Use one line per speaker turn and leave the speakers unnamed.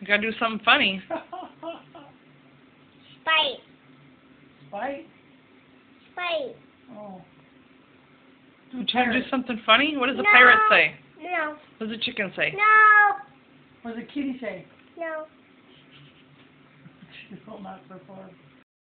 You gotta do something funny.
Spike.
Spike.
Spite.
Oh.
You trying to do something funny? What does the
No.
pirate say?
No.
What does the chicken say?
No.
What does the kitty say?
No.
She's not so far.